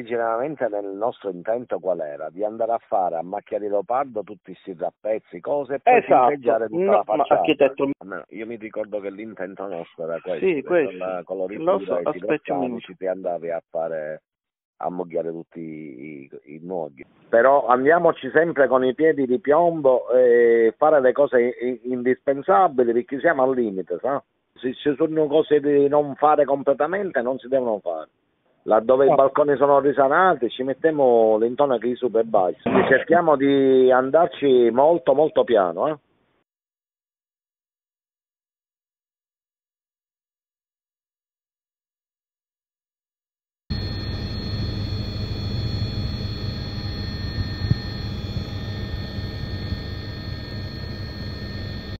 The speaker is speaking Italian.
Originariamente nel nostro intento qual era? Di andare a fare a macchia di leopardo tutti questi rappezzi, cose e poi Esatto, tutta no, la ma facciata. Almeno io mi ricordo che l'intento nostro era questo, Sì, questo. la Lo coloritura so, e i ti andavi a fare a mogliare tutti i, i luoghi. Però andiamoci sempre con i piedi di piombo e fare le cose i- indispensabili perché siamo al limite, sa? Se ci sono cose di non fare completamente non si devono fare. Laddove i balconi sono risanati ci mettiamo l'intonaco di super basso. Cerchiamo di andarci molto molto piano, eh?